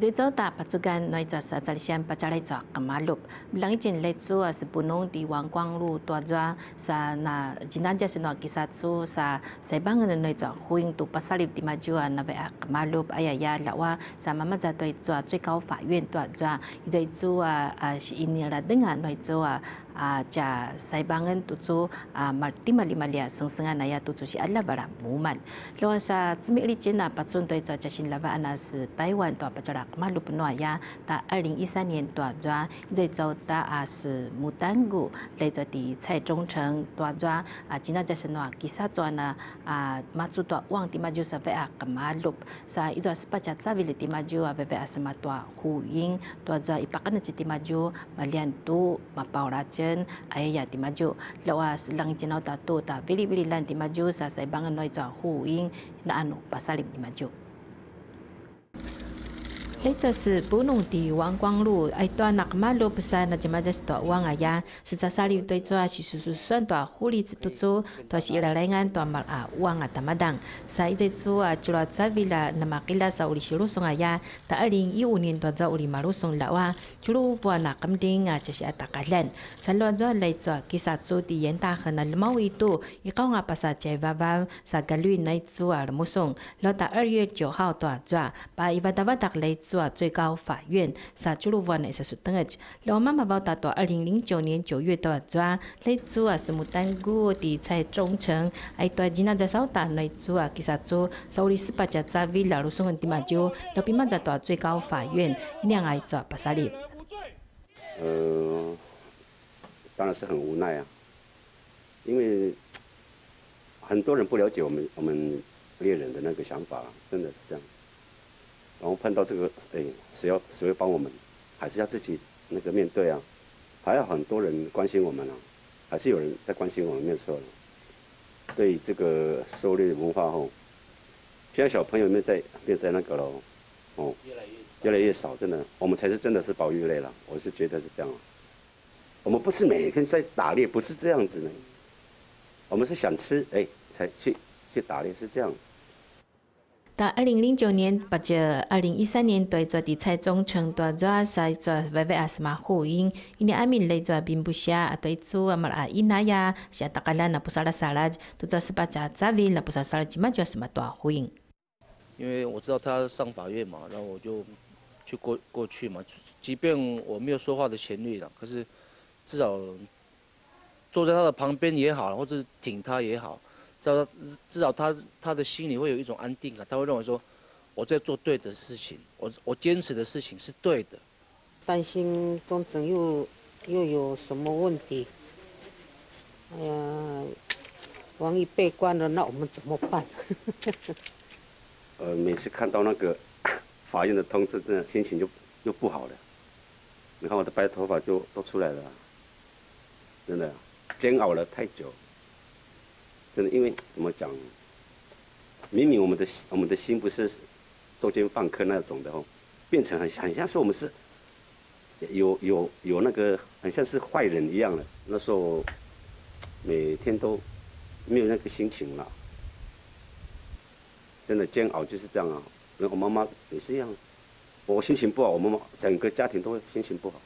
在早大白族间，内在实在先不只来做干嘛路，另一件来啊是不弄的王光路大庄，是那今天就是那其他做是西班牙的内在欢迎都不设立的嘛，就啊那边干嘛路，哎呀呀，另外是妈妈在对做最高法院大庄，在做啊啊是印尼的等啊内做啊。Noi cho a ja sai bangan tu chu a malti mali malia seng sengan na ya tu chu si alla bara muman lo sa tsmi li jin na patsun toi cho jashin lava ana si bai wan to pachara malu pno ya ta 2013年多抓最早的啊是牡丹谷来做的蔡忠诚多抓啊今仔就是喏其他做呢啊马祖多往的嘛就是为啊个马路 sa ito sa pacha sabi li timaju a bebe asma tua huing tua za ipakan ci timaju malian tu mapaura jen ai ya timaju lawas lang jenau tato ta bili bili lan timaju sa sai bangan noi jo hu ing na anu pasalim timaju 这是布农的王光路，哎，多那个马路不是那就嘛就是多王啊呀，是在啥里对做是叔叔算多狐狸子多做，多是来来安多马啊王啊他妈当，sa 一在做啊，就了在为了那么给了 sa 乌里西路松啊呀，在二零一五年多做乌里马路松了哇，就路不那肯定啊就是啊大家人，sa 乱做来做，其实做的严大很那毛一度，一搞啊把 sa 在娃娃 sa 个绿来做啊木松，了到二月九号多做，把一万多万达来。做最高法院萨朱鲁万的是属等个，老妈妈报道到二零零九年九月多抓来做啊是牡丹谷的在中城，哎多今那在少打来做啊，其实做手里十八家在为了路送的嘛就老比嘛在到最高法院两爱做巴萨里。呃，当然是很无奈啊，因为很多人不了解我们我们猎人的那个想法，真的是这样。然后碰到这个，哎，谁要谁会帮我们？还是要自己那个面对啊？还有很多人关心我们啊，还是有人在关心我们，没错。对这个狩猎文化后，现在小朋友没在，没在那个了，哦，越来越越来越少，真的，我们才是真的是保育类了。我是觉得是这样。我们不是每天在打猎，不是这样子的。我们是想吃，哎，才去去打猎，是这样。到二零零九年或者二零一三年对做的蔡中成多做在做微微阿斯马呼应，因为阿明来做并不下对做阿马阿伊那呀，下大概那不少了啥了，都做十八家杂为了不少啥了，起码就什么多呼应。因为我知道他上法院嘛，然后我就去过过去嘛，即便我没有说话的权利了，可是至少坐在他的旁边也好，或者是挺他也好。至少至少他他的心里会有一种安定感，他会认为说我在做对的事情，我我坚持的事情是对的。担心中正又又有什么问题？哎呀，万一被关了，那我们怎么办？呃，每次看到那个 法院的通知，真的心情就又不好了。你看我的白头发就都出来了，真的煎熬了太久。真的，因为怎么讲？明明我们的我们的心不是中间放科那种的哦，变成很很像是我们是有有有那个很像是坏人一样的。那时候每天都没有那个心情了，真的煎熬就是这样啊。我妈妈也是一样，我心情不好，我妈妈整个家庭都会心情不好。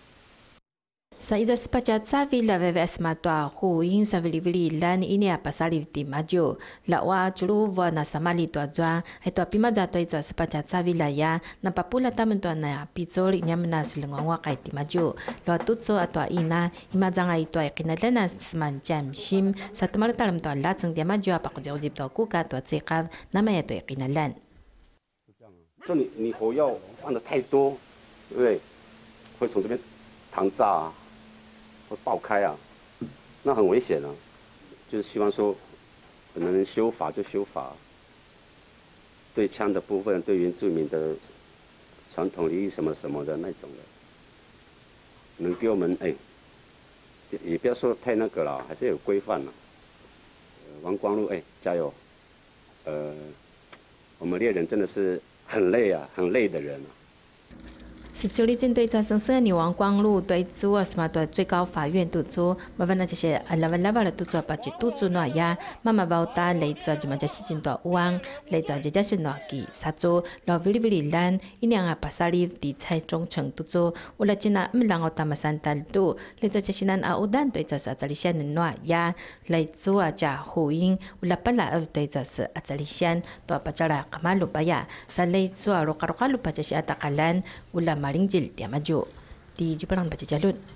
Sa iza sepacat savi la VVS matwa hu in sa vili vili lan ini apa salib di maju. La wa chulu wa na samali tua jwa. Hai tua pima za tua iza sepacat savi la ya. Na papula tamen tua na pizori nya mena silengong wa kai di maju. Lo tutso atwa ina ima zanga itua ikina lena seman jam shim. Sa temala talam tua la tseng dia maju apa ko jauh tua kuka tua tsikav nama ya tua ikina lan. 说你你火药放的太多，对不对？会从这边膛炸啊。 会爆开啊，那很危险啊！就是希望说，可能修法就修法，对枪的部分，对原住民的传统意义什么什么的那种的，能给我们哎，也不要说太那个了，还是有规范了。王光禄哎，加油！呃，我们猎人真的是很累啊，很累的人啊。是九里镇对抓生生女王光禄对主啊什么对最高法院督促，麻烦那这些啊拉瓦拉瓦的督促把这督促那呀，妈妈包打来抓就嘛这是真多王，来抓这就是那个杀猪，老维里维里兰，一两啊巴沙里的菜中程督促，我来真啊唔让我他们三单度，来抓这些人啊乌丹对抓是这里些人那呀，来抓啊加呼应，我来巴拉对抓是啊这里些，多把这啦干嘛路巴呀，三来抓罗卡罗卡路巴这些啊达卡兰，我 maling jil dia maju. Di jubaran baca jalut.